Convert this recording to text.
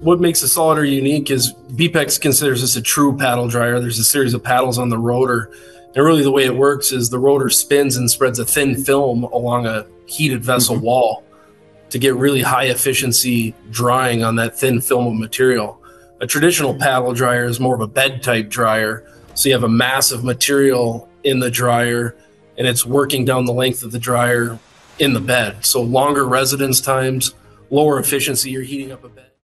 What makes a Solidaire unique is Bepex considers this a true paddle dryer. There's a series of paddles on the rotor. And really, the way it works is the rotor spins and spreads a thin film along a heated vessel mm-hmm. wall to get really high efficiency drying on that thin film of material. A traditional mm-hmm. paddle dryer is more of a bed type dryer. So you have a mass of material in the dryer and it's working down the length of the dryer in the bed. So longer residence times, lower efficiency, you're heating up a bed.